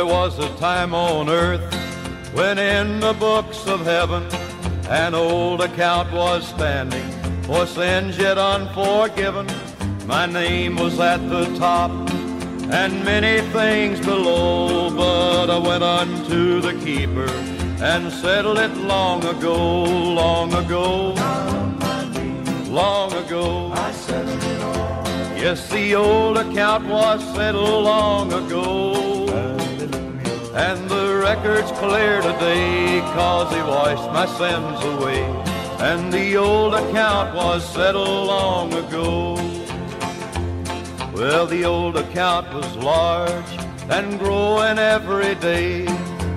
there was a time on earth when in the books of heaven an old account was standing for sins yet unforgiven. My name was at the top and many things below, but I went unto the keeper and settled it long ago, long ago, long ago. I settled it all. Yes, the old account was settled long ago. And the record's clear today, cause he washed my sins away. And the old account was settled long ago. Well, the old account was large and growing every day.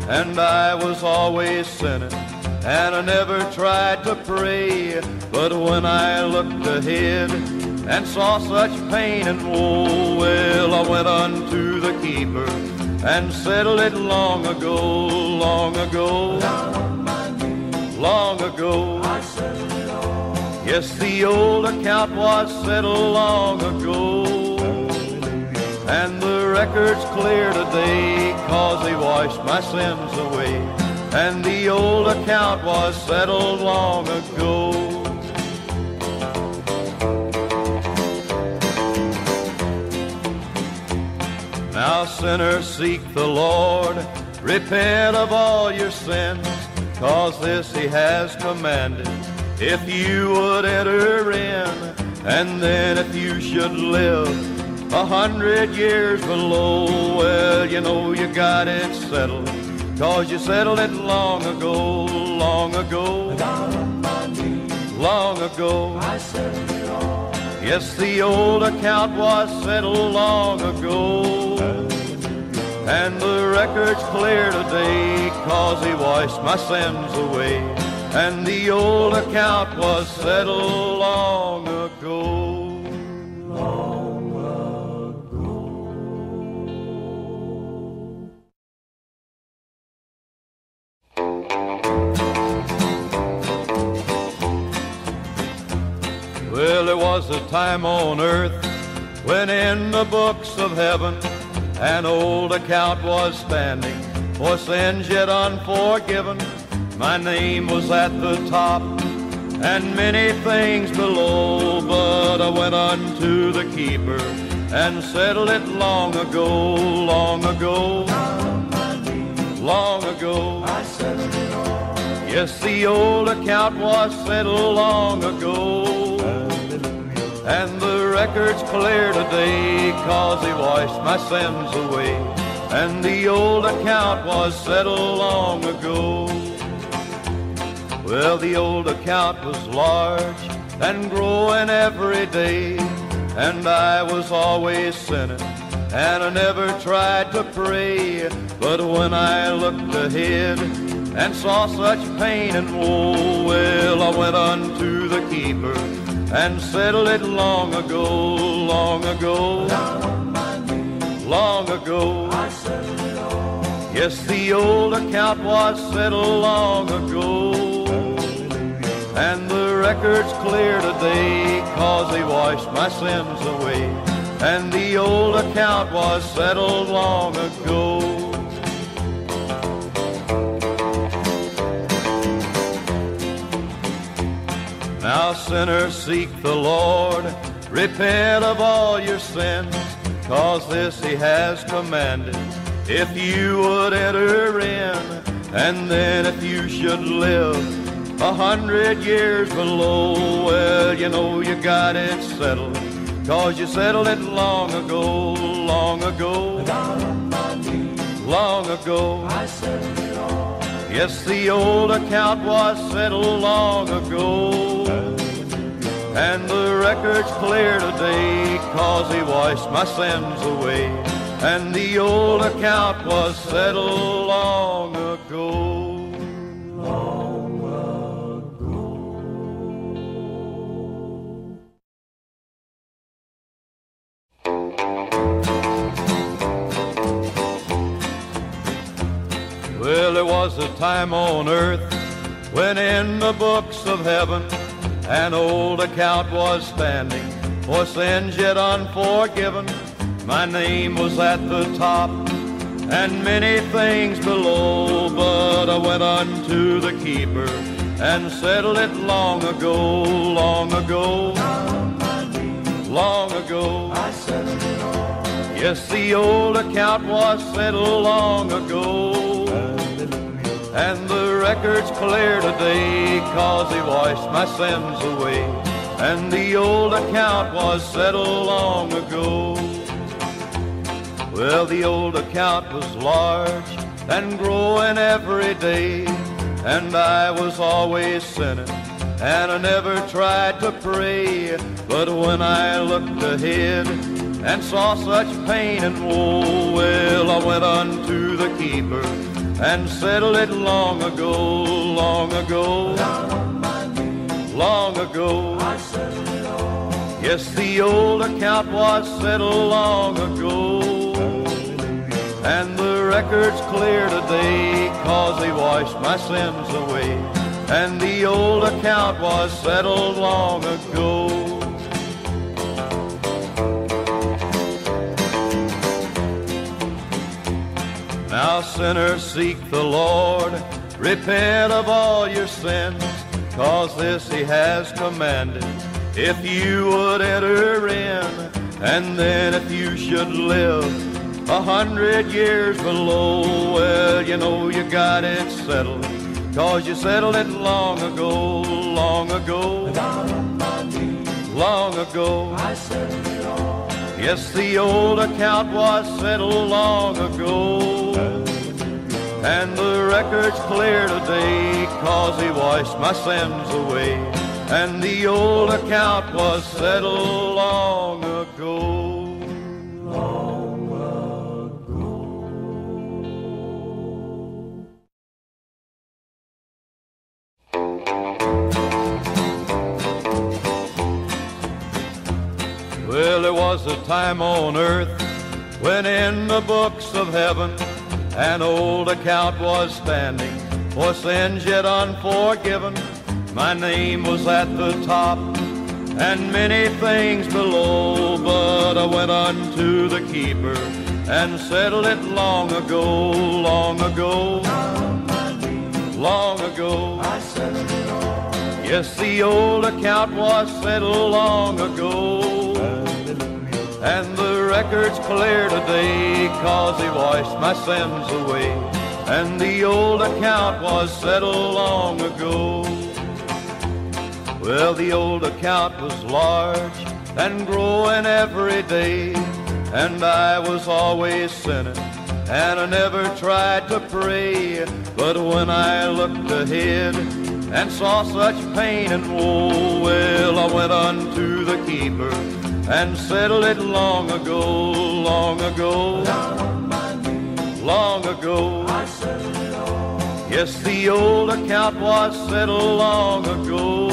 And I was always sinning, and I never tried to pray. But when I looked ahead and saw such pain and woe, well, I went unto the keeper and settled it long ago, long ago, long ago. Yes, the old account was settled long ago. And the record's clear today, cause he washed my sins away. And the old account was settled long ago. Now sinners seek the Lord, repent of all your sins, cause this he has commanded. If you would enter in, and then if you should live a hundred years below, well, you know you got it settled, cause you settled it long ago, long ago, long ago. I. Yes, the old account was settled long ago. And the record's clear today, cause he washed my sins away. And the old account was settled long ago. Well, there was a time on earth when in the books of heaven an old account was standing for sins yet unforgiven. My name was at the top and many things below, but I went unto the keeper and settled it long ago, long ago, long ago. I settled it all. Yes, the old account was settled long ago. And the record's clear today, cause he washed my sins away. And the old account was settled long ago. Well, the old account was large and growing every day. And I was always sinning, and I never tried to pray. But when I looked ahead and saw such pain and woe, well, I went unto the keeper and settled it long ago, long ago, long ago. Yes, the old account was settled long ago. And the record's clear today, cause he washed my sins away. And the old account was settled long ago. Now sinners seek the Lord, repent of all your sins, cause this he has commanded. If you would enter in, and then if you should live a hundred years below, well, you know you got it settled, cause you settled it long ago, long ago, long ago. I settled it all. Yes, the old account was settled long ago. And the record's clear today, cause he washed my sins away. And the old account was settled long ago. Long. ago. Well, there was a time on earth when in the books of heaven an old account was standing for sins yet unforgiven. My name was at the top and many things below. But I went unto the keeper and settled it long ago, long ago, long ago. I settled it all. Yes, the old account was settled long ago. And the record's clear today, cause he washed my sins away. And the old account was settled long ago. Well, the old account was large and growing every day. And I was always sinning, and I never tried to pray. But when I looked ahead and saw such pain and woe, well, I went unto the keeper and settled it long ago, long ago, long ago. Yes, the old account was settled long ago. And the record's clear today, cause he washed my sins away. And the old account was settled long ago. Now sinners seek the Lord, repent of all your sins, cause this he has commanded. If you would enter in, and then if you should live a hundred years below, well, you know you got it settled, cause you settled it long ago, long ago, long ago. I it all. Yes, the old account was settled long ago. And the record's clear today, cause he washed my sins away. And the old account was settled long ago. Long ago. Well, there was a time on earth when in the books of heaven an old account was standing for sins yet unforgiven. My name was at the top and many things below, but I went unto the keeper and settled it long ago, long ago, long ago. I settled it all. Yes, the old account was settled long ago. And the record's clear today, cause he washed my sins away. And the old account was settled long ago. Well, the old account was large and growing every day. And I was always sinning, and I never tried to pray. But when I looked ahead and saw such pain and woe, well, I went unto the keeper and settled it long ago, long ago, long ago. Yes, the old account was settled long ago.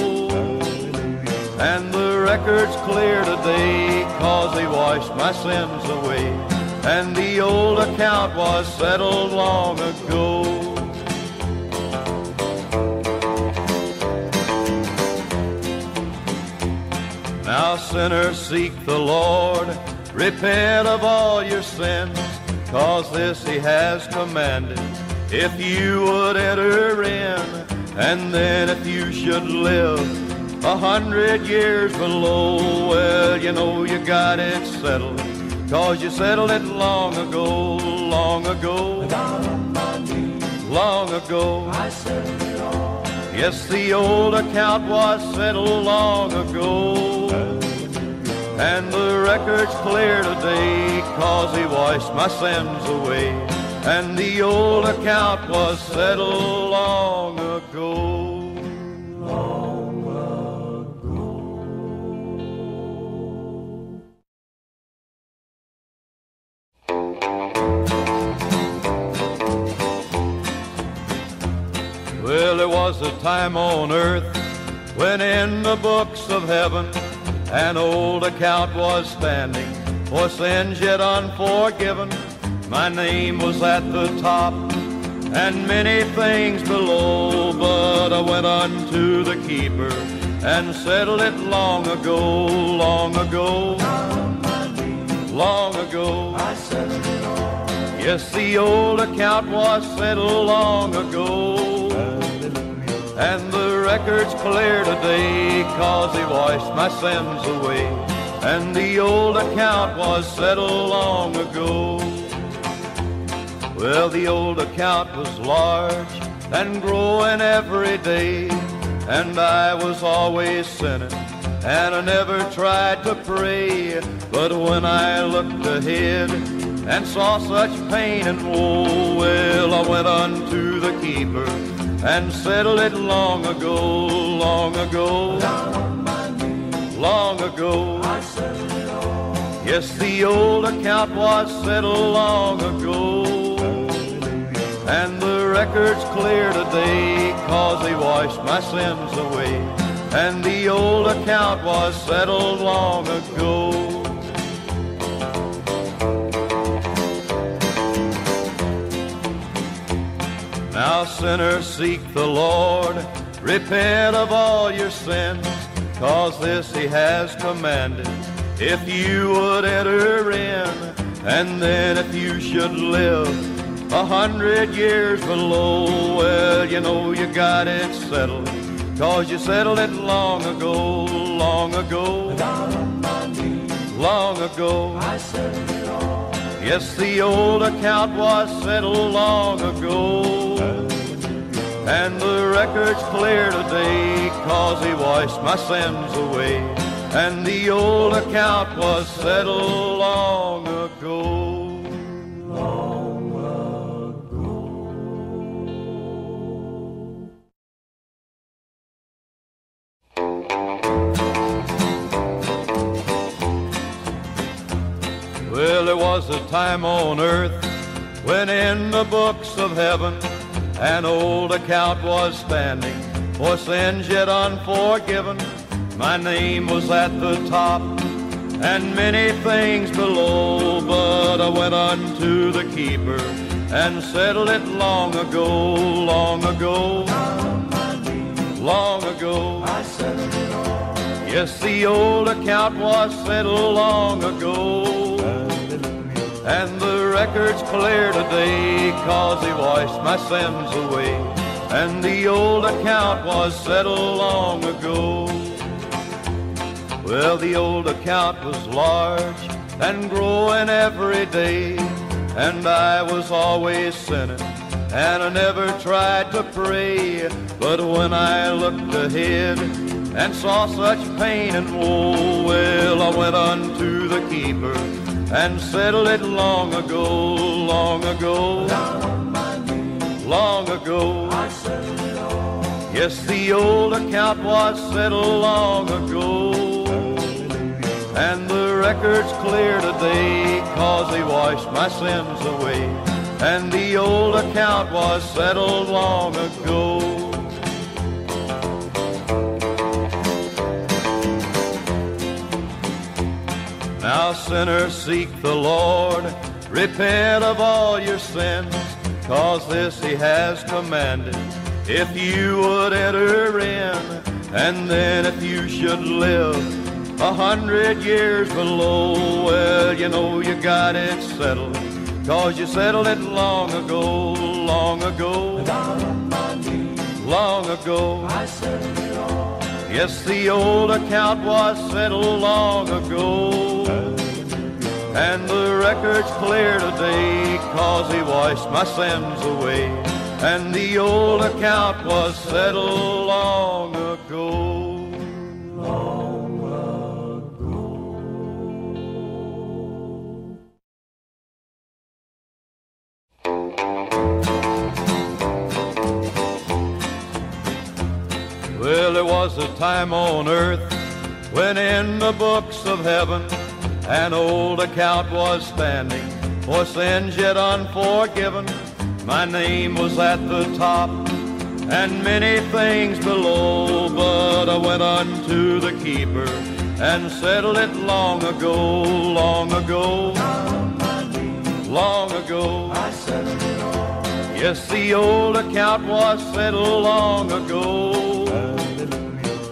And the record's clear today, cause he washed my sins away. And the old account was settled long ago. Now sinners seek the Lord, repent of all your sins, cause this he has commanded. If you would enter in, and then if you should live a hundred years below, well, you know you got it settled, cause you settled it long ago, long ago, long ago. I it all. Yes, the old account was settled long ago. And the record's clear today, cause he washed my sins away. And the old account was settled long ago. Well, there was a time on earth when in the books of heaven an old account was standing for sins yet unforgiven. My name was at the top and many things below, but I went unto the keeper and settled it long ago, long ago, long ago. I settled it all. Yes, the old account was settled long ago. And the record's clear today, cause he washed my sins away. And the old account was settled long ago. Well, the old account was large and growing every day. And I was always sinning, and I never tried to pray. But when I looked ahead and saw such pain and woe, well, I went unto the keeper and settled it long ago, long ago, long ago. Yes, the old account was settled long ago. And the record's clear today, cause he washed my sins away. And the old account was settled long ago. Now sinners seek the Lord, repent of all your sins, cause this he has commanded. If you would enter in, and then if you should live a hundred years below, well, you know you got it settled, cause you settled it long ago, long ago, long ago. Yes, the old account was settled long ago. And the record's clear today, cause he washed my sins away. And the old account was settled long ago. Long ago. Well, there was a time on earth when in the books of heaven an old account was standing for sins yet unforgiven. My name was at the top and many things below, but I went unto the keeper and settled it long ago, long ago, long ago. Yes, the old account was settled long ago. And the record's clear today, cause he washed my sins away. And the old account was settled long ago. Well, the old account was large and growing every day. And I was always sinning, and I never tried to pray. But when I looked ahead and saw such pain and woe, well, I went unto the keeper and settled it long ago, long ago, long ago. Yes, the old account was settled long ago. And the record's clear today, cause he washed my sins away. And the old account was settled long ago. Now sinners seek the Lord, repent of all your sins, cause this he has commanded. If you would enter in, and then if you should live a hundred years below, well, you know you got it settled, cause you settled it long ago, long ago, long ago. Yes, the old account was settled long ago. And the record's clear today, cause he washed my sins away. And the old account was settled long ago. Was a time on earth when in the books of heaven an old account was standing for sins yet unforgiven. My name was at the top and many things below, but I went unto the keeper and settled it long ago, long ago, long ago. Yes, the old account was settled long ago.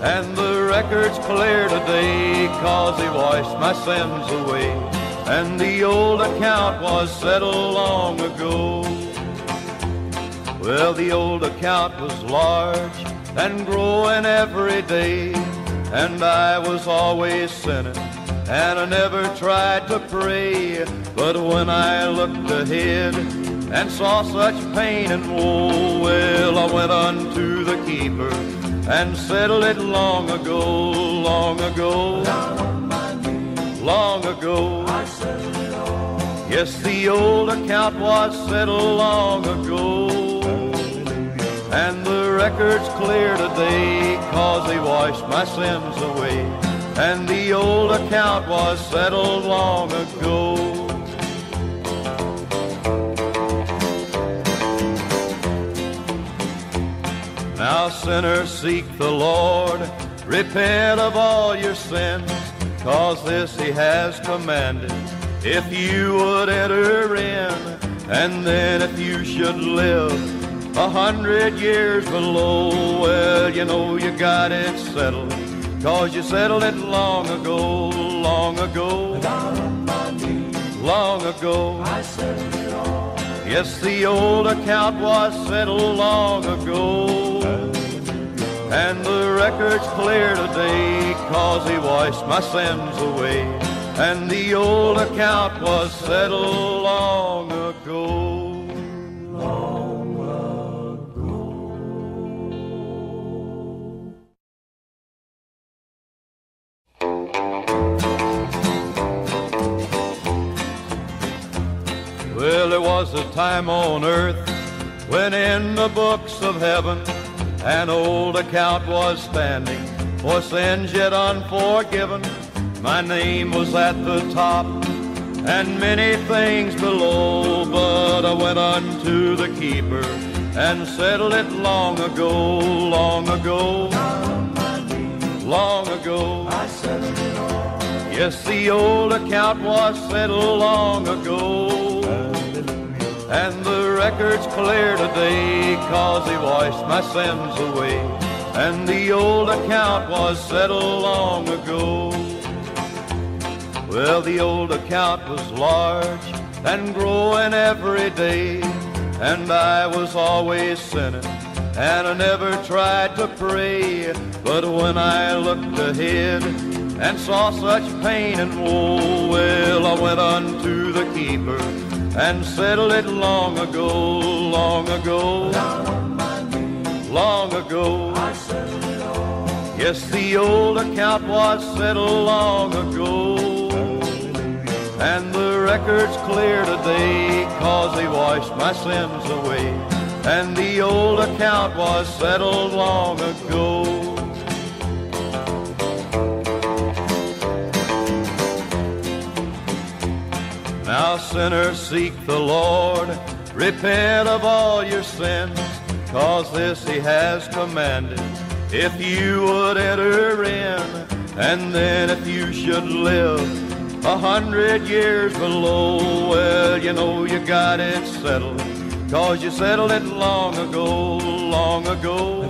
And the record's clear today, cause he washed my sins away. and the old account was settled long ago. Well, the old account was large and growing every day, and I was always sinning, and I never tried to pray. But when I looked ahead and saw such pain and woe, well, I went unto the keeper and settled it long ago, long ago, long ago. Yes, the old account was settled long ago. And the record's clear today, cause he washed my sins away. And the old account was settled long ago. Now sinners seek the Lord, repent of all your sins, cause this he has commanded. If you would enter in, and then if you should live a hundred years below, well, you know you got it settled, cause you settled it long ago, long ago, long ago. Yes, the old account was settled long ago. And the record's clear today, cause he washed my sins away. And the old account was settled long ago. Well, there was a time on earth when in the books of heaven an old account was standing for sins yet unforgiven. My name was at the top and many things below, but I went unto the keeper and settled it long ago, long ago, long ago. Yes, the old account was settled long ago. And the record's clear today, cause he washed my sins away. And the old account was settled long ago. Well, the old account was large and growing every day. And I was always sinning, and I never tried to pray. But when I looked ahead and saw such pain and woe, well, I went unto the keeper and settled it long ago, long ago, long ago. Yes, the old account was settled long ago. And the record's clear today, cause he washed my sins away. And the old account was settled long ago. Now sinners seek the Lord, repent of all your sins, cause this he has commanded. If you would enter in, and then if you should live a hundred years below, well, you know you got it settled, cause you settled it long ago, long ago,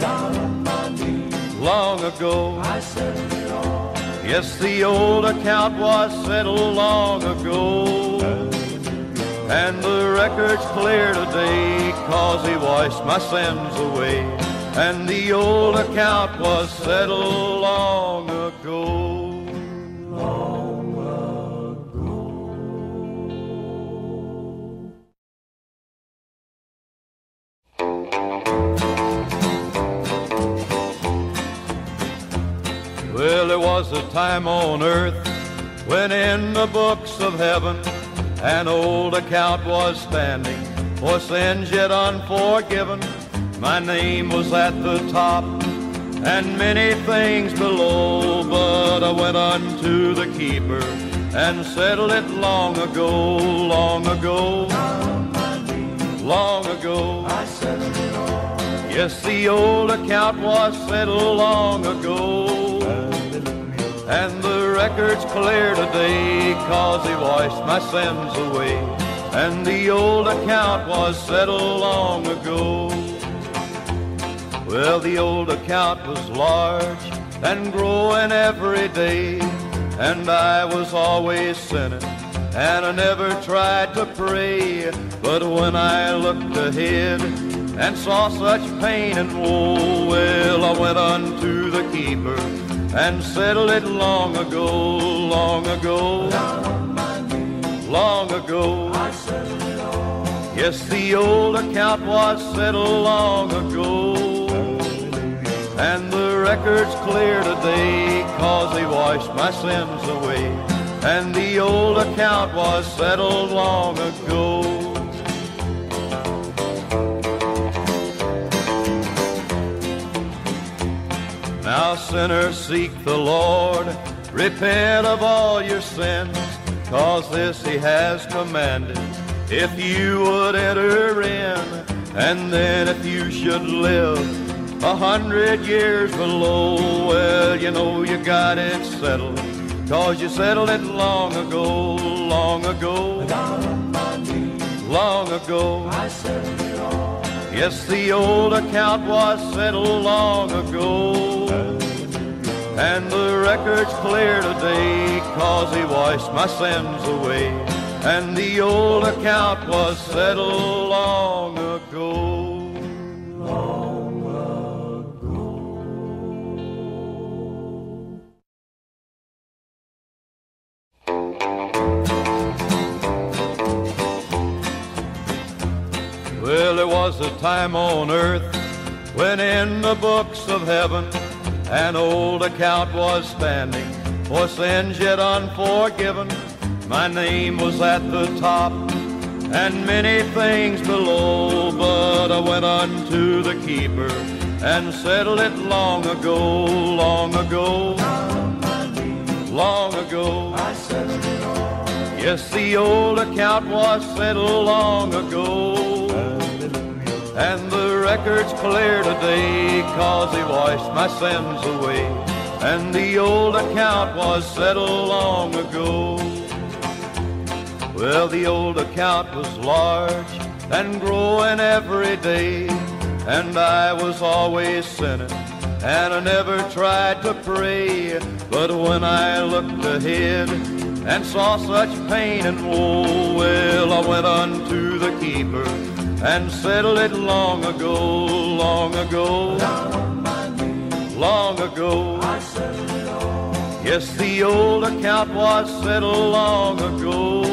long ago. Yes, the old account was settled long ago. And the record's clear today, cause he washed my sins away. And the old account was settled long ago. Long ago. Well, there was a time on earth when in the books of heaven an old account was standing for sins yet unforgiven. My name was at the top and many things below, but I went unto the keeper and settled it long ago, long ago, long ago. Yes, the old account was settled long ago. And the record's clear today, cause he washed my sins away. And the old account was settled long ago. Well, the old account was large and growing every day. And I was always sinning, and I never tried to pray. But when I looked ahead and saw such pain and woe, well, I went unto the keeper and settled it long ago, long ago, long ago. Yes, the old account was settled long ago. And the record's clear today, cause he washed my sins away. And the old account was settled long ago. Now sinners seek the Lord, repent of all your sins, cause this he has commanded. If you would enter in, and then if you should live a hundred years below, well, you know you got it settled, cause you settled it long ago, long ago, Down on my knees, long ago. I settled it all. Yes, the old account was settled long ago. And the record's clear today, cause he washed my sins away. And the old account was settled long ago. Time on earth when in the books of heaven an old account was standing for sins yet unforgiven. My name was at the top and many things below, but I went unto the keeper and settled it long ago, long ago, long ago. I settled it all. Yes, the old account was settled long ago. And the record's clear today, cause he washed my sins away. And the old account was settled long ago. Well, the old account was large and growing every day. And I was always sinning, and I never tried to pray. But when I looked ahead and saw such pain and woe, well, I went unto the keeper and settled it long ago, long ago, long ago. Yes, the old account was settled long ago.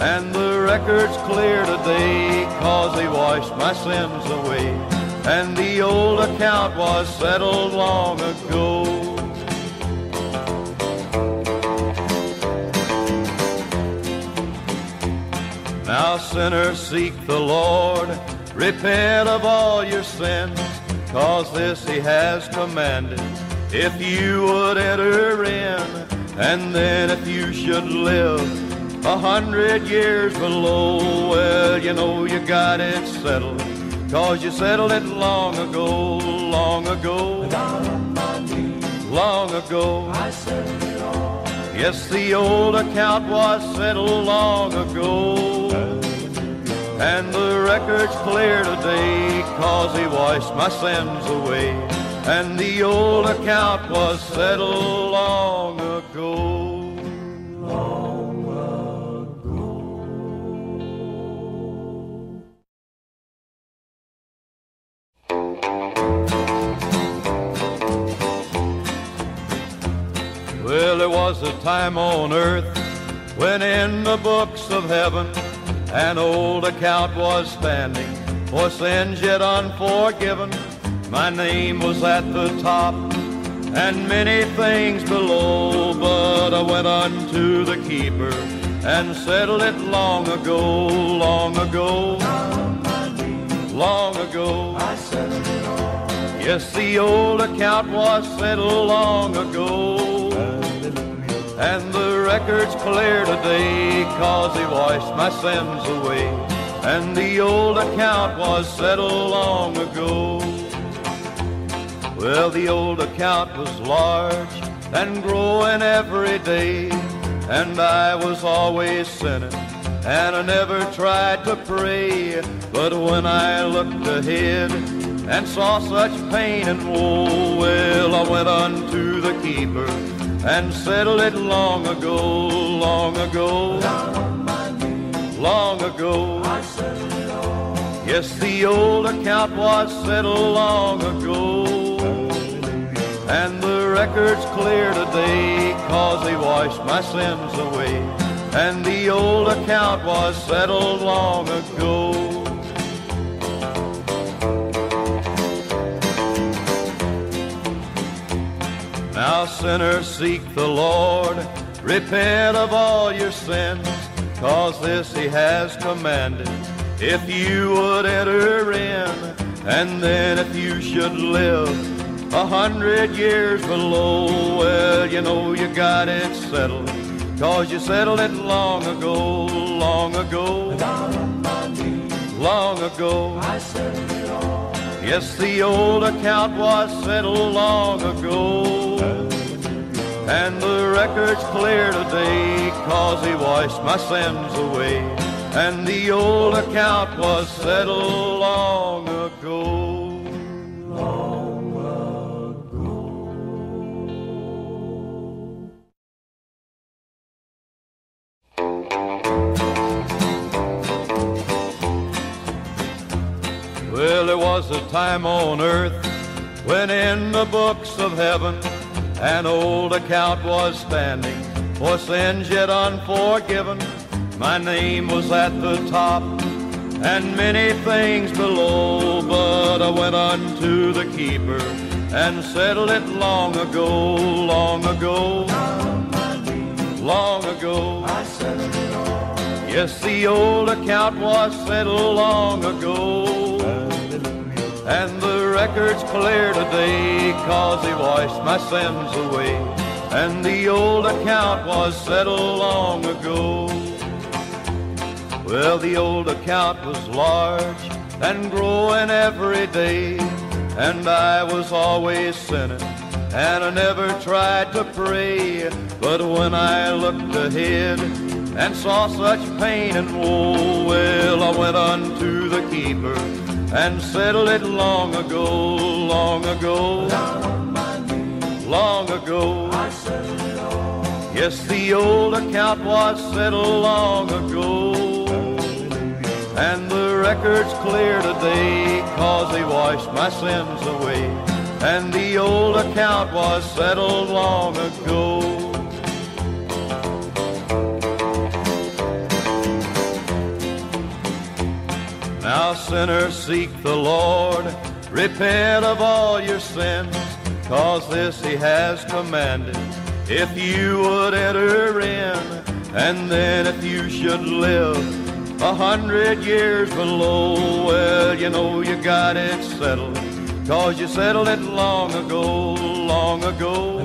And the record's clear today, cause he washed my sins away. And the old account was settled long ago. Now sinners seek the Lord, repent of all your sins, cause this he has commanded. If you would enter in, and then if you should live a hundred years below, well, you know you got it settled, cause you settled it long ago, long ago, long ago. I it all. Yes, the old account was settled long ago. And the record's clear today, cause he washed my sins away. And the old account was settled long ago. Long ago. Well, there was a time on earth when in the books of heaven an old account was standing for sins yet unforgiven. My name was at the top and many things below, but I went unto the keeper and settled it long ago, long ago, long ago. I settled it all. Yes, the old account was settled long ago. And the record's clear today, cause he washed my sins away. And the old account was settled long ago. Well, the old account was large and growing every day. And I was always sinning, and I never tried to pray. But when I looked ahead and saw such pain and woe, well, I went unto the keeper and settled it long ago, long ago, long ago. Yes, the old account was settled long ago. And the record's clear today, cause he washed my sins away. And the old account was settled long ago. Now sinners seek the Lord, repent of all your sins, cause this he has commanded. If you would enter in, and then if you should live a hundred years below, well, you know you got it settled, cause you settled it long ago, long ago, long ago. I settled it all. Yes, the old account was settled long ago. And the record's clear today, cause he washed my sins away. And the old account was settled long ago. Long ago. Well, there was a time on earth when in the books of heaven an old account was standing for sins yet unforgiven. My name was at the top and many things below, but I went unto the keeper and settled it long ago, long ago, long ago. I settled it all. Yes, the old account was settled long ago. And the record's clear today, cause he washed my sins away. And the old account was settled long ago. Well, the old account was large and growing every day. And I was always sinning, and I never tried to pray. But when I looked ahead and saw such pain and woe, well, I went unto the keeper and settled it long ago, long ago, long ago. Yes, the old account was settled long ago. And the record's clear today, cause he washed my sins away. And the old account was settled long ago. Now sinners seek the Lord, repent of all your sins, cause this he has commanded. If you would enter in, and then if you should live a hundred years below, well, you know you got it settled, cause you settled it long ago, long ago,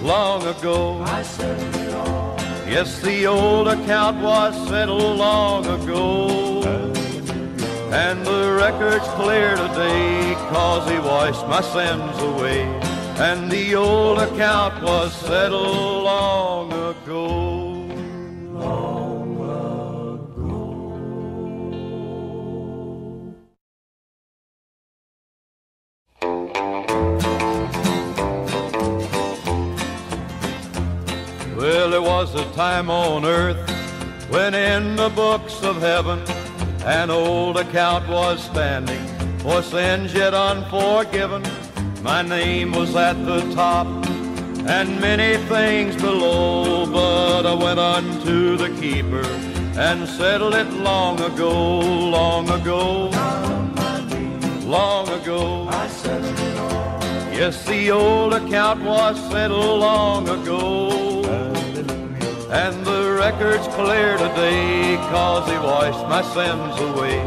long ago. I settled it all. Yes, the old account was settled long ago. And the record's clear today, cause he washed my sins away. And the old account was settled long ago. Well, there was a time on earth when in the books of heaven an old account was standing for sins yet unforgiven. My name was at the top and many things below, but I went unto the keeper and settled it long ago, long ago, long ago. I settled it all. Yes, the old account was settled long ago. And the record's clear today, cause he washed my sins away.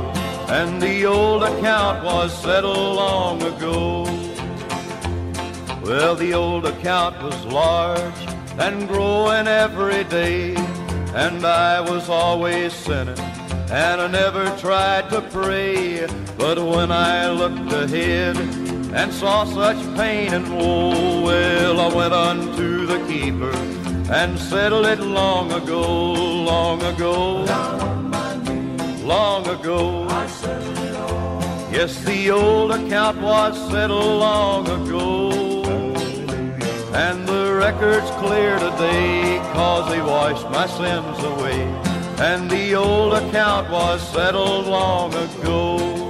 And the old account was settled long ago. Well, the old account was large and growing every day. And I was always sinning, and I never tried to pray. But when I looked ahead and saw such pain and woe, well, I went unto the keeper and settled it long ago, long ago, long ago. Yes, the old account was settled long ago. And the record's clear today, cause he washed my sins away. And the old account was settled long ago.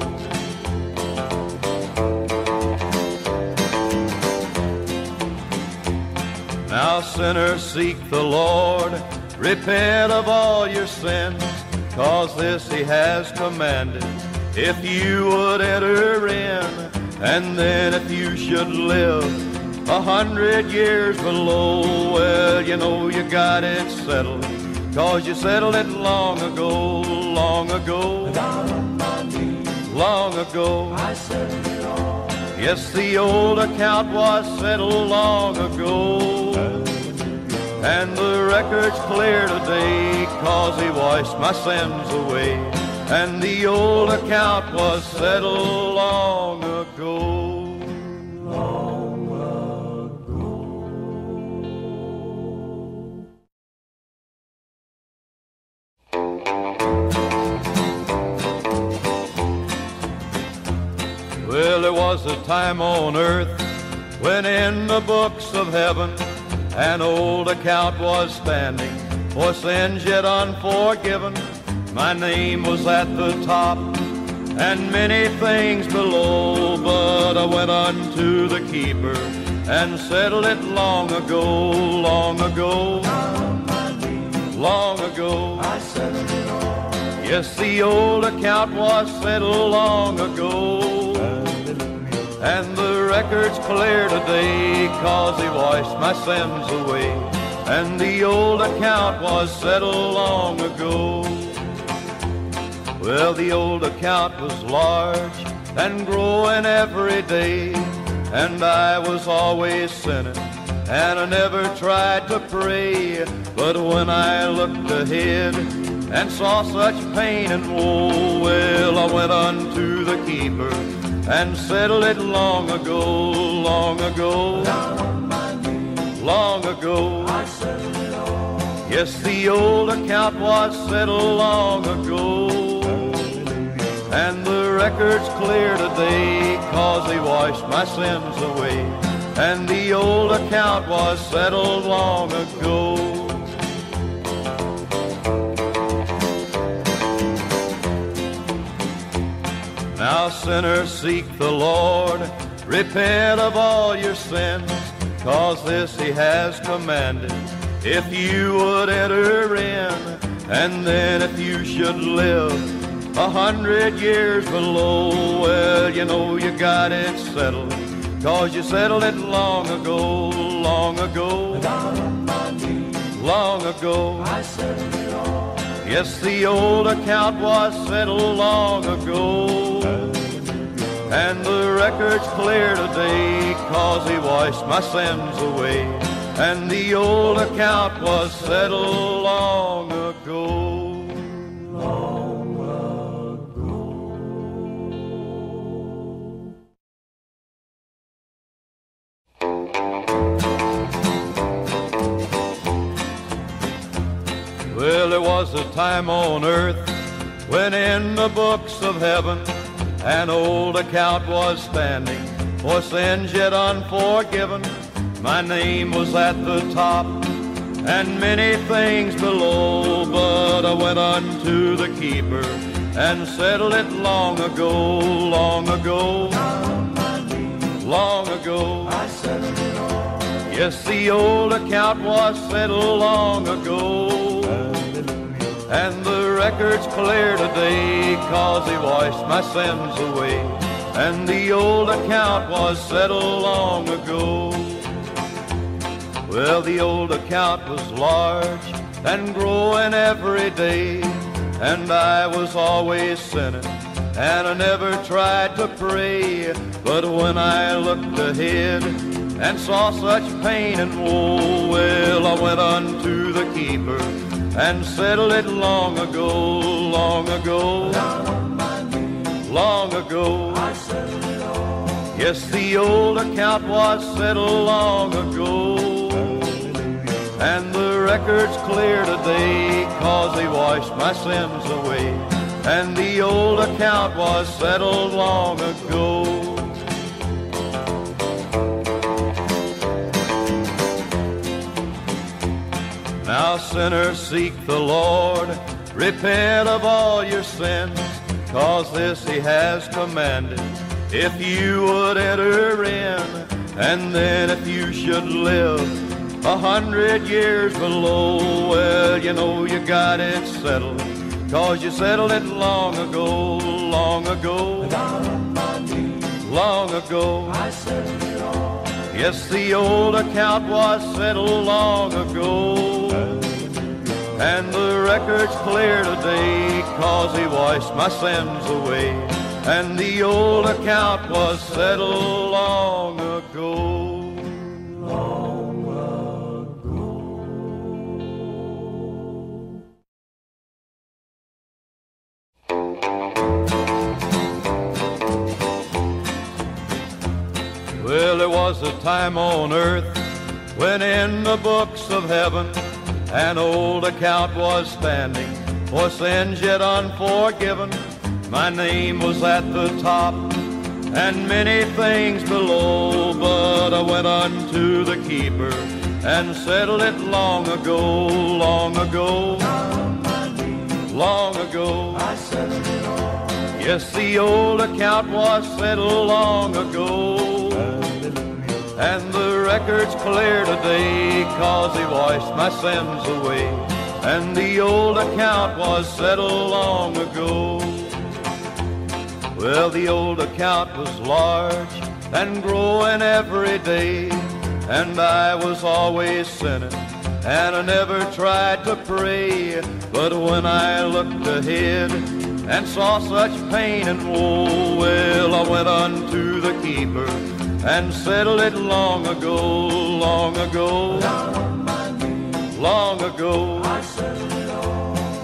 Now sinners seek the Lord, repent of all your sins, cause this he has commanded. If you would enter in, and then if you should live a hundred years below, well, you know you got it settled, cause you settled it long ago, long ago, Down on my knees, long ago. I settled it all. Yes, the old account was settled long ago. And the record's clear today, cause he washed my sins away. And the old account was settled long ago. Long. ago. Well, there was a time on earth when in the books of heaven an old account was standing for sins yet unforgiven. My name was at the top and many things below, but I went unto the keeper and settled it long ago, long ago, long ago. I settled it all. Yes, the old account was settled long ago. And the record's clear today, cause he washed my sins away. And the old account was settled long ago. Well, the old account was large and growing every day. And I was always sinning, and I never tried to pray. But when I looked ahead and saw such pain and woe, well, I went unto the keeper and settled it long ago, long ago, long ago. Yes, the old account was settled long ago. And the record's clear today, cause he washed my sins away. And the old account was settled long ago. Now sinners seek the Lord, repent of all your sins, cause this he has commanded. If you would enter in, and then if you should live a hundred years below, well, you know you got it settled, cause you settled it long ago, long ago, long ago. I it all. Yes, the old account was settled long ago. And the record's clear today, cause he washed my sins away. And the old account was settled long ago. Long ago. Well, there was a time on earth when in the books of heaven an old account was standing for sins yet unforgiven. My name was at the top and many things below, but I went unto the keeper and settled it long ago, long ago, long ago. I settled it all. Yes, the old account was settled long ago. And the record's clear today, cause he washed my sins away. And the old account was settled long ago. Well, the old account was large and growing every day. And I was always sinning, and I never tried to pray. But when I looked ahead and saw such pain and woe, well, I went unto the keeper and settled it long ago, long ago, long ago. Yes, the old account was settled long ago. And the record's clear today, cause he washed my sins away. And the old account was settled long ago. Now, sinners, seek the Lord, repent of all your sins, cause this he has commanded. If you would enter in, and then if you should live a hundred years below, well, you know you got it settled, cause you settled it long ago, long ago, long ago. I settled it all. Yes, the old account was settled long ago. And the record's clear today, cause he washed my sins away. And the old account was settled long ago. Long. ago. Well, there was a time on earth when in the books of heaven an old account was standing for sins yet unforgiven. My name was at the top and many things below, but I went unto the keeper and settled it long ago, long ago, long ago. I settled it all. Yes, the old account was settled long ago. And the record's clear today, cause he washed my sins away. And the old account was settled long ago. Well, the old account was large and growing every day. And I was always sinning, and I never tried to pray. But when I looked ahead and saw such pain and woe, well, I went unto the keeper and settled it long ago, long ago, long ago.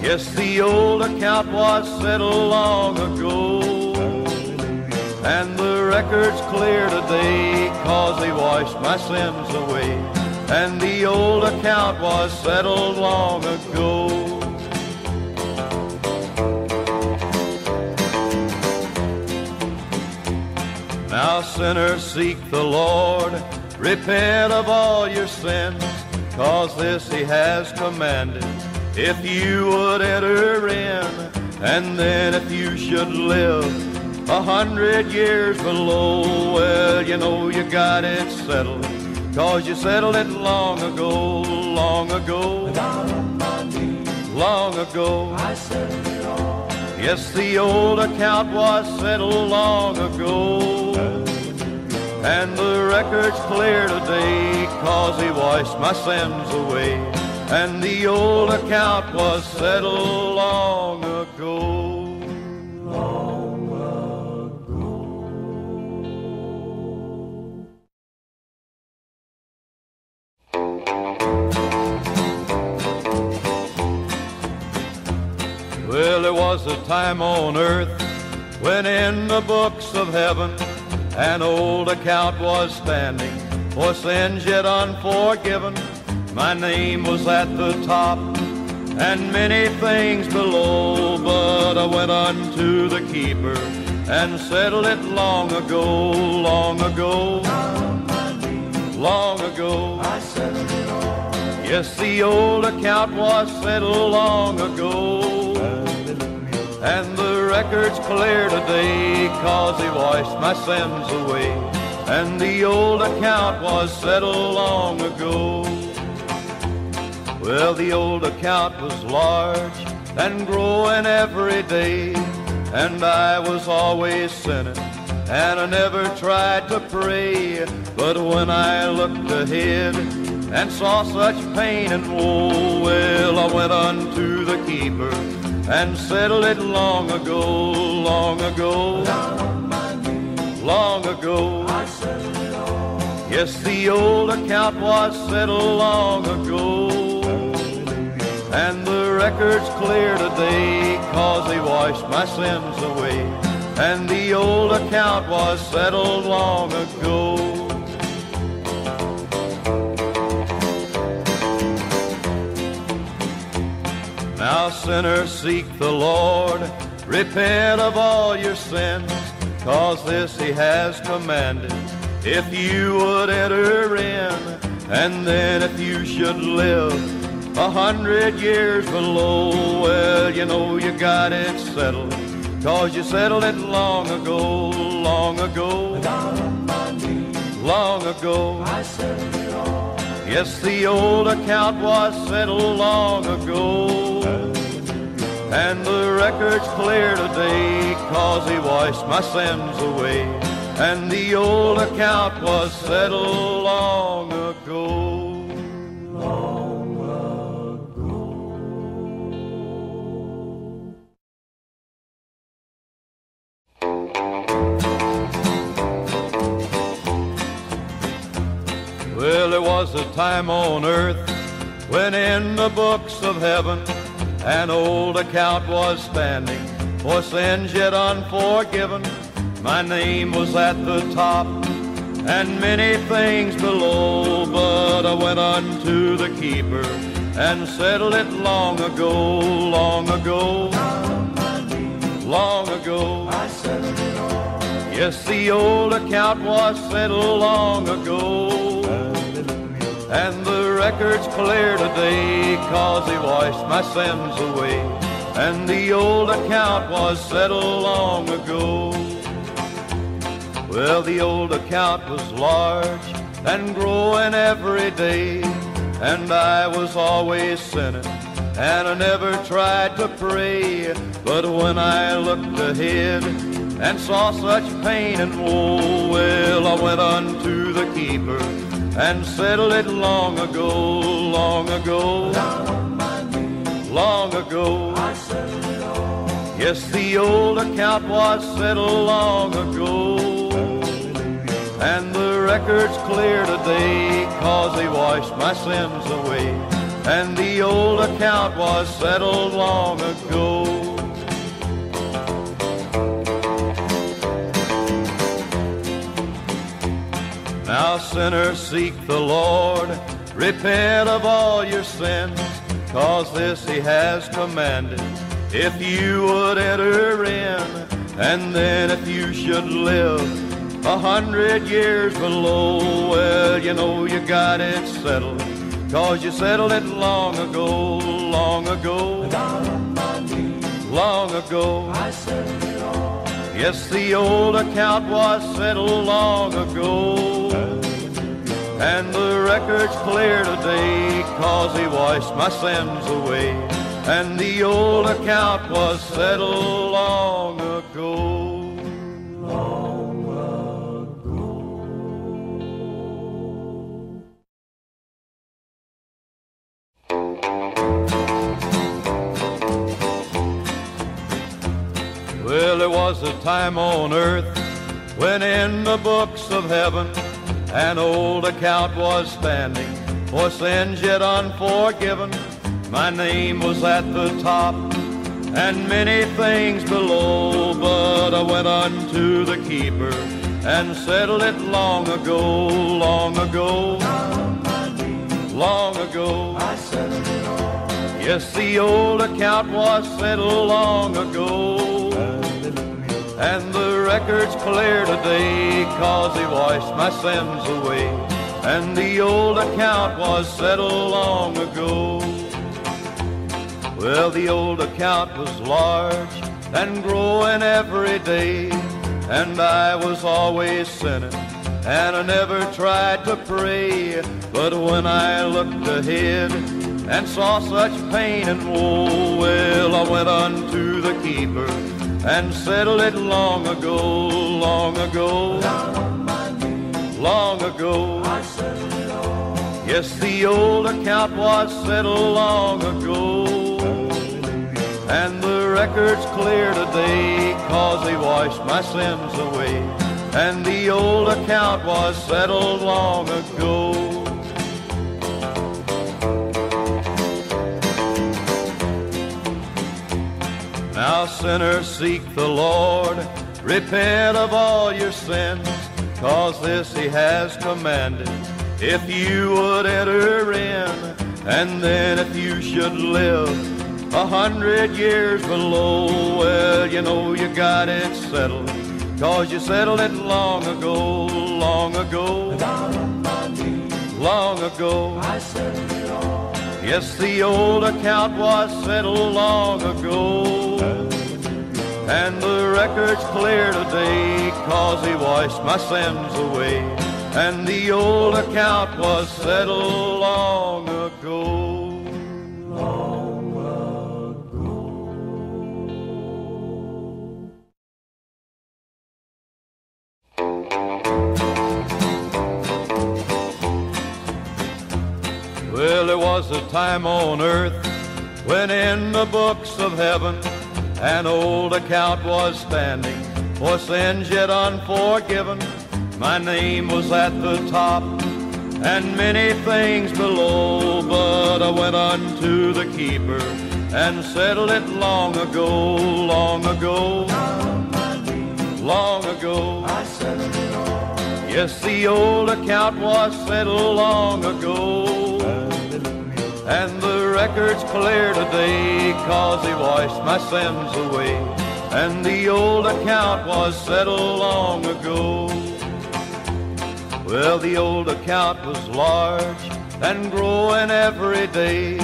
Yes, the old account was settled long ago. And the record's clear today, cause he washed my sins away. And the old account was settled long ago. Now, sinners, seek the Lord, repent of all your sins, cause this he has commanded. If you would enter in, and then if you should live a hundred years below, well, you know you got it settled, cause you settled it long ago, long ago, long ago. I settled it all. Yes, the old account was settled long ago. And the record's clear today, cause he washed my sins away. And the old account was settled long ago. Long ago. Well, there was a time on earth when in the books of heaven an old account was standing for sins yet unforgiven. My name was at the top and many things below, but I went unto the keeper and settled it long ago, long ago, long ago. I settled it all. Yes, the old account was settled long ago. And the record's clear today, cause he washed my sins away. And the old account was settled long ago. Well, the old account was large and growing every day. And I was always sinning, and I never tried to pray. But when I looked ahead and saw such pain and woe, well, I went unto the keeper and settled it long ago, long ago, long ago. Yes, the old account was settled long ago. And the record's clear today, cause he washed my sins away. And the old account was settled long ago. Now, sinners, seek the Lord, repent of all your sins, cause this he has commanded. If you would enter in, and then if you should live a hundred years below. Well, you know you got it settled, cause you settled it long ago, long ago, Down on my knees, long ago. I settled it all. Yes, the old account was settled long ago. And the record's clear today, cause he washed my sins away. And the old account was settled long ago. Was a time on earth when in the books of heaven an old account was standing for sins yet unforgiven. My name was at the top and many things below, but I went unto the keeper and settled it long ago, long ago, long ago. I settled it all. Yes, the old account was settled long ago. And the record's clear today, cause he washed my sins away. And the old account was settled long ago. Well, the old account was large and growing every day. And I was always sinning, and I never tried to pray. But when I looked ahead and saw such pain and woe, well, I went unto the keeper and settled it long ago, long ago, long ago. Yes, the old account was settled long ago. And the record's clear today, cause he washed my sins away. And the old account was settled long ago. Now, sinners, seek the Lord, repent of all your sins, cause this he has commanded. If you would enter in, and then if you should live a hundred years below, well, you know you got it settled, cause you settled it long ago, long ago, Down on my knees, long ago. I settled it all. Yes, the old account was settled long ago. And the record's clear today, cause he washed my sins away. And the old account was settled long ago. Long ago. Well, there was a time on earth when in the books of heaven an old account was standing for sins yet unforgiven. My name was at the top and many things below, but I went unto the keeper and settled it long ago, long ago, long ago. I settled it all. Yes, the old account was settled long ago. And the record's clear today, cause he washed my sins away. And the old account was settled long ago. Well, the old account was large and growing every day. And I was always sinning, and I never tried to pray. But when I looked ahead and saw such pain and woe, well, I went unto the keeper and settled it long ago, long ago, long ago. Yes, the old account was settled long ago. And the record's clear today, cause he washed my sins away. And the old account was settled long ago. Now, sinners, seek the Lord, repent of all your sins, cause this he has commanded. If you would enter in, and then if you should live a hundred years below, well, you know you got it settled, cause you settled it long ago, long ago, long ago. I it all. Yes, the old account was settled long ago. And the record's clear today, cause he washed my sins away. And the old account was settled long ago. Long ago. Well, there was a time on earth when in the books of heaven an old account was standing for sins yet unforgiven. My name was at the top and many things below, but I went unto the keeper and settled it long ago, long ago, long ago. Yes, the old account was settled long ago. And the record's clear today, cause he washed my sins away. And the old account was settled long ago. Well, the old account was large and growing every day.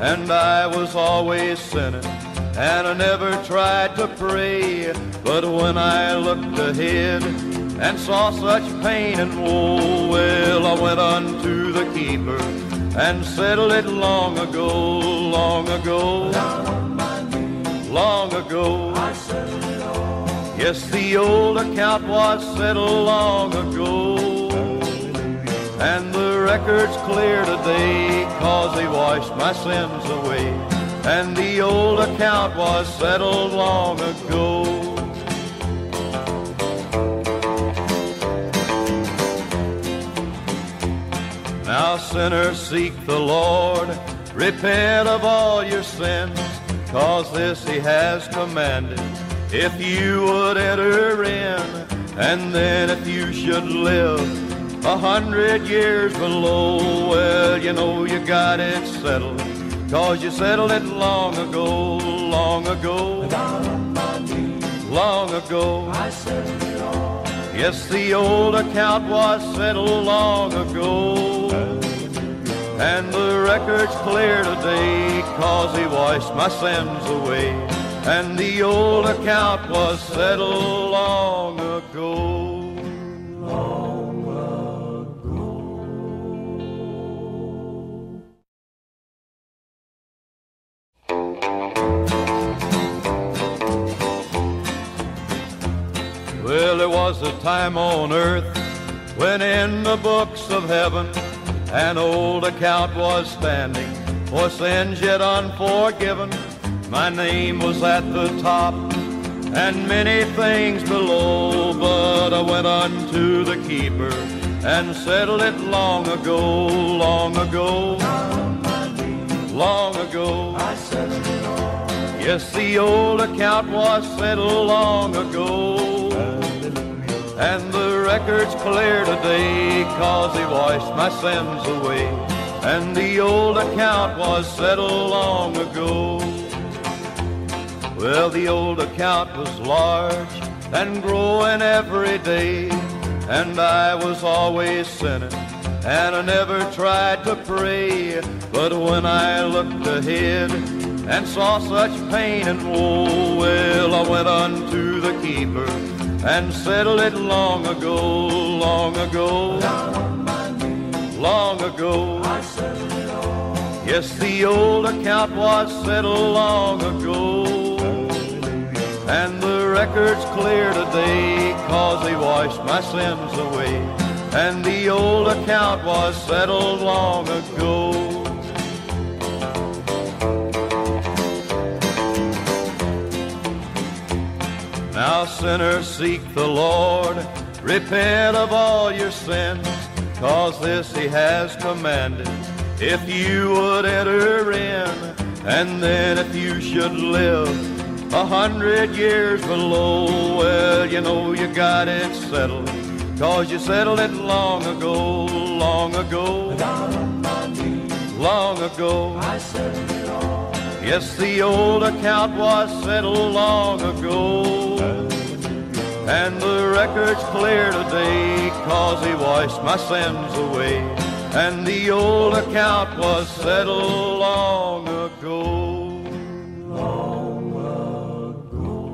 And I was always sinning, and I never tried to pray. But when I looked ahead and saw such pain and woe, well, I went unto the keeper and settled it long ago, long ago, long ago. Yes, the old account was settled long ago. And the record's clear today, cause he washed my sins away. And the old account was settled long ago. Now, sinners, seek the Lord, repent of all your sins, cause this he has commanded. If you would enter in, and then if you should live a hundred years below, well, you know you got it settled, cause you settled it long ago, long ago, long ago. I it all. Yes, the old account was settled long ago. And the record's clear today, cause he washed my sins away. And the old account was settled long ago. Well, there was a time on earth when in the books of heaven an old account was standing for sins yet unforgiven. My name was at the top and many things below, but I went unto the keeper and settled it long ago, long ago, long ago. I settled it all. Yes, the old account was settled long ago. And the record's clear today, cause he washed my sins away. And the old account was settled long ago. Well, the old account was large and growing every day. And I was always sinning, and I never tried to pray. But when I looked ahead and saw such pain and woe, well, I went unto the keeper and settled it long ago, long ago, long ago. Yes, the old account was settled long ago. And the record's clear today, cause he washed my sins away. And the old account was settled long ago. Now, sinners, seek the Lord, repent of all your sins, cause this he has commanded. If you would enter in, and then if you should live a hundred years below, well, you know you got it settled, cause you settled it long ago, long ago, Down on my knees, long ago. I settled it all. Yes, the old account was settled long ago. And the record's clear today, cause he washed my sins away. and the old account was settled long ago. Long ago.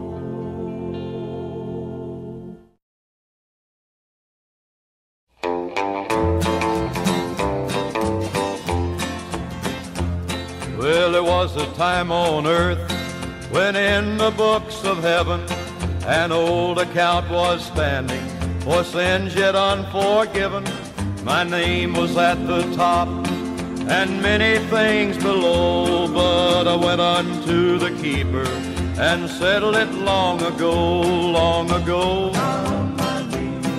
Well, there was a time on earth when in the books of heaven an old account was standing for sins yet unforgiven. My name was at the top and many things below, but I went unto the keeper and settled it long ago, long ago,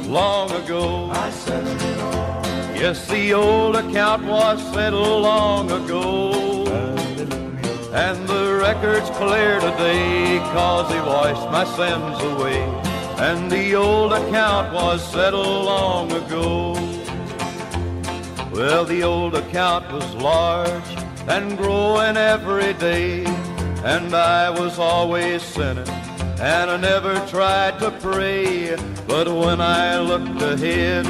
long ago. I settled it all. Yes, the old account was settled long ago. And the record's clear today, cause he washed my sins away. And the old account was settled long ago. Well, the old account was large and growing every day. And I was always sinning, and I never tried to pray. But when I looked ahead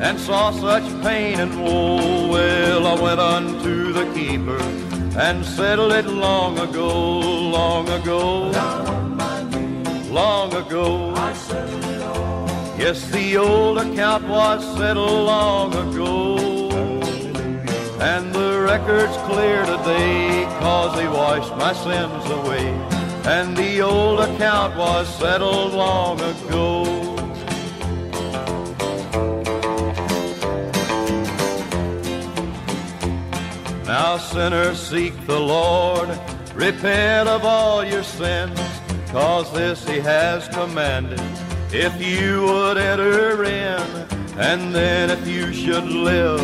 and saw such pain and woe, well, I went unto the keeper and settled it long ago, long ago, long ago. Yes, the old account was settled long ago. And the record's clear today, cause he washed my sins away. And the old account was settled long ago. Now sinners seek the Lord, repent of all your sins, cause this he has commanded. If you would enter in, and then if you should live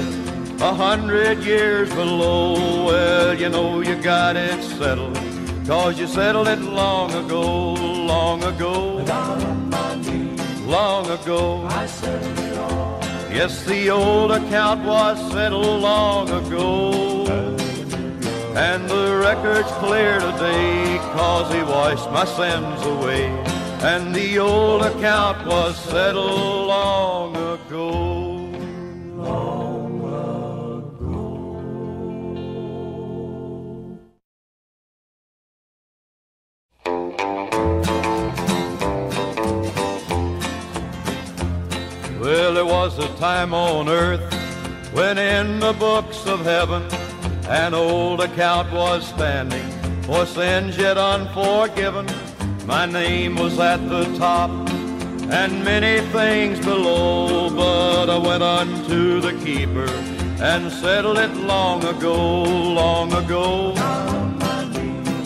a hundred years below, well, you know you got it settled, cause you settled it long ago, long ago, long ago. I settled it all. Yes, the old account was settled long ago. And the record's clear today, cause he washed my sins away. And the old account was settled long ago. Long ago. Well, there was a time on earth when in the books of heaven an old account was standing for sins yet unforgiven. My name was at the top and many things below, but I went unto the keeper and settled it long ago, long ago,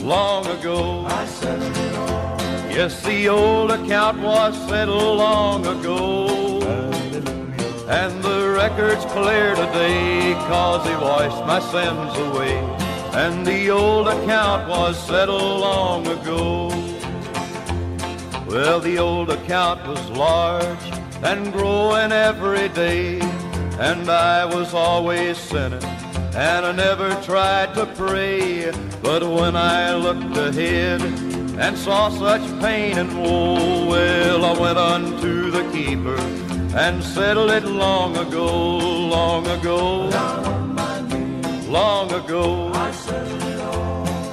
long ago. I settled it all. Yes, the old account was settled long ago. And the record's clear today, cause he washed my sins away. And the old account was settled long ago. Well, the old account was large and growing every day. And I was always sinning, and I never tried to pray. But when I looked ahead and saw such pain and woe, well, I went unto the keeper and settled it long ago, long ago, long ago.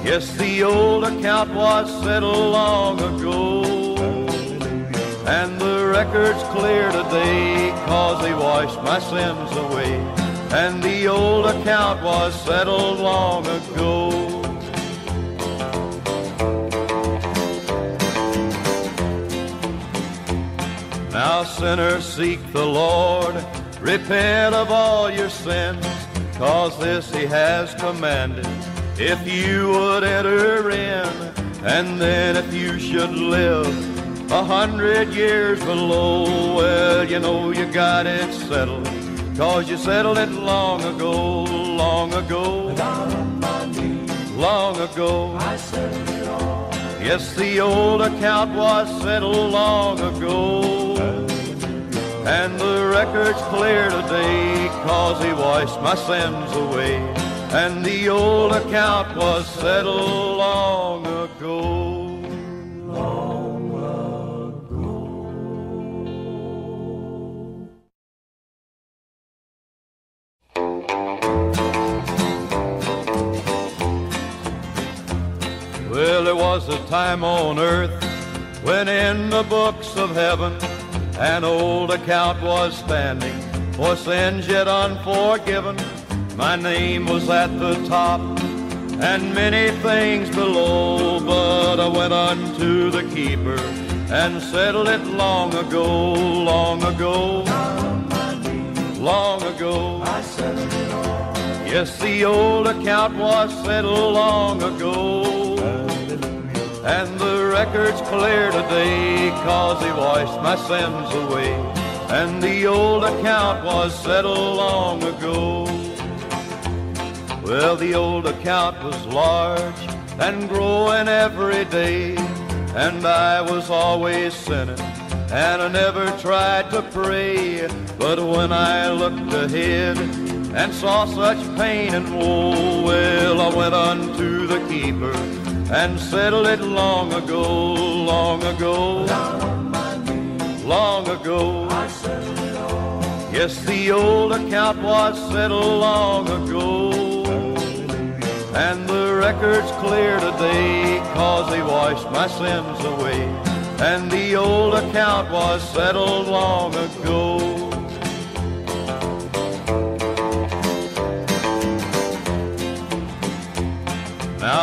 Yes, the old account was settled long ago. And the record's clear today, cause he washed my sins away. And the old account was settled long ago. Now sinners seek the Lord, repent of all your sins, cause this he has commanded. If you would enter in, and then if you should live a hundred years below, well, you know you got it settled, cause you settled it long ago, long ago, long ago. I it all. Yes, the old account was settled long ago. And the record's clear today, cause he washed my sins away. And the old account was settled long ago. Well, there was a time on earth when in the books of heaven an old account was standing for sins yet unforgiven. My name was at the top and many things below, but I went unto the keeper and settled it long ago, long ago, long ago. I settled it all. Yes, the old account was settled long ago. And the record's clear today, cause he washed my sins away. And the old account was settled long ago. Well, the old account was large and growing every day. And I was always sinning, and I never tried to pray. But when I looked ahead and saw such pain and woe, well, I went unto the keeper and settled it long ago, long ago, long ago. Yes, the old account was settled long ago. And the record's clear today, cause he washed my sins away. And the old account was settled long ago.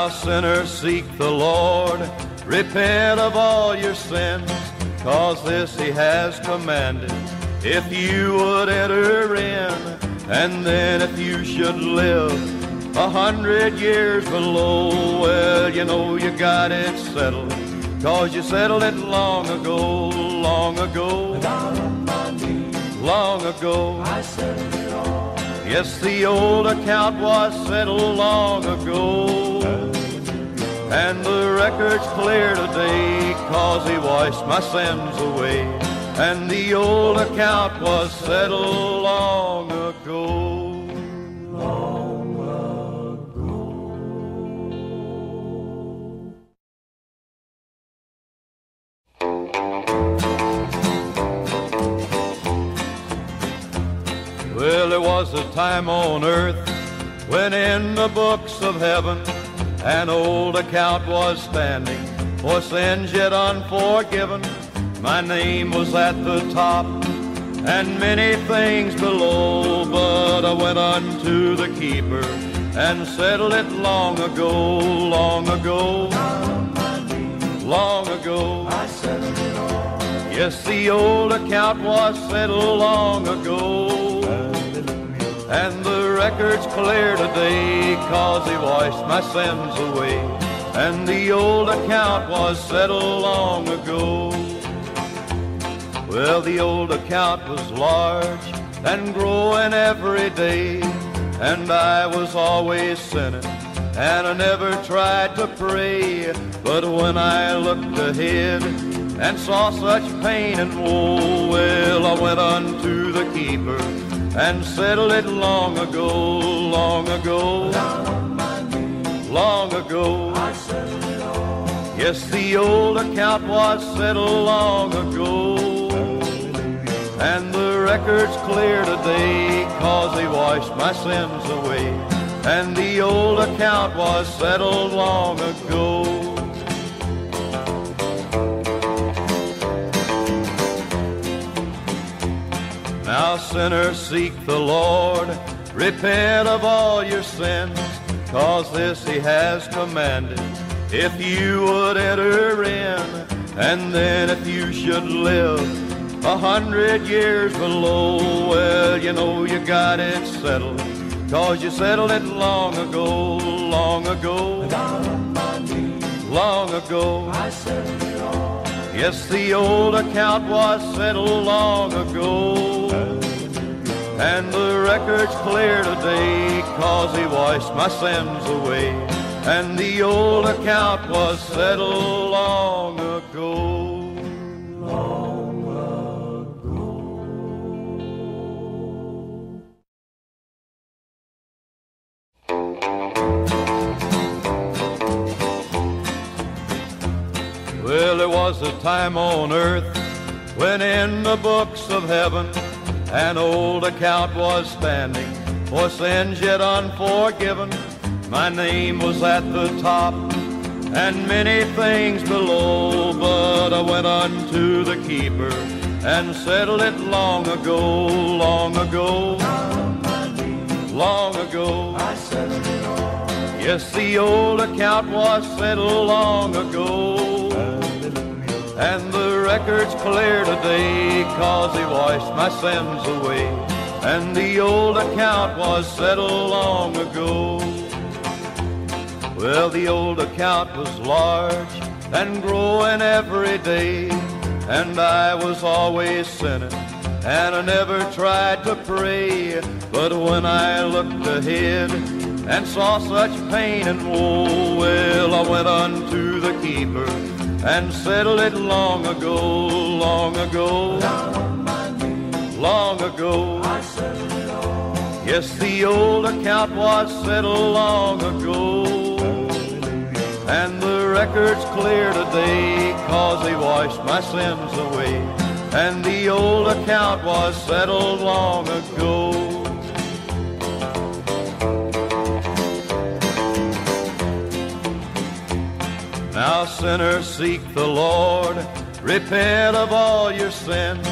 Now sinners seek the Lord, repent of all your sins, cause this he has commanded. If you would enter in, and then if you should live a hundred years below, well, you know you got it settled, cause you settled it long ago, long ago, Down on my knees, long ago. I settled it all. Yes, the old account was settled long ago. And the record's clear today, cause he washed my sins away. And the old account was settled long ago. Long ago. Well, there was a time on earth when in the books of heaven an old account was standing for sins yet unforgiven. My name was at the top and many things below, but I went unto the keeper and settled it long ago, long ago, long ago. I settled it all. Yes, the old account was settled long ago. And the record's clear today, cause he washed my sins away. And the old account was settled long ago. Well, the old account was large and growing every day. And I was always sinning, and I never tried to pray. But when I looked ahead and saw such pain and woe, well, I went unto the keeper and settled it long ago, long ago, long ago. Yes, the old account was settled long ago. And the record's clear today, cause he washed my sins away. And the old account was settled long ago. Now sinners seek the Lord, repent of all your sins, cause this he has commanded. If you would enter in, and then if you should live a hundred years below, well, you know you got it settled, cause you settled it long ago, long ago, long ago. I. Yes, the old account was settled long ago. And the record's clear today, cause he washed my sins away. And the old account was settled long ago. Long ago. Well, there was a time on earth when in the books of heaven an old account was standing for sins yet unforgiven. My name was at the top and many things below. But I went unto the keeper and settled it long ago, long ago, long ago. I settled it all. Yes, the old account was settled long ago. And the record's clear today, cause he washed my sins away. And the old account was settled long ago. Well, the old account was large and growing every day. And I was always sinning, and I never tried to pray. But when I looked ahead and saw such pain and woe, well, I went unto the keeper and settled it long ago, long ago, long ago. Yes, the old account was settled long ago. And the record's clear today, cause he washed my sins away. And the old account was settled long ago. Now sinners seek the Lord, repent of all your sins,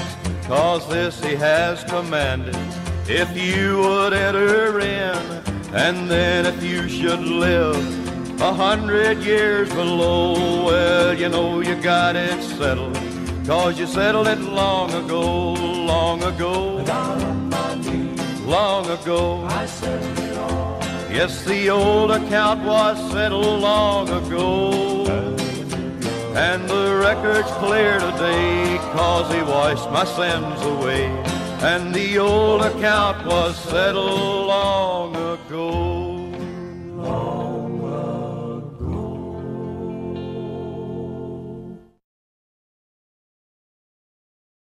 cause this he has commanded. If you would enter in, and then if you should live a hundred years below, well, you know you got it settled, cause you settled it long ago, long ago, Down on my knees, long ago. I settled. Yes, the old account was settled long ago. And the record's clear today, cause he washed my sins away. And the old account was settled long ago.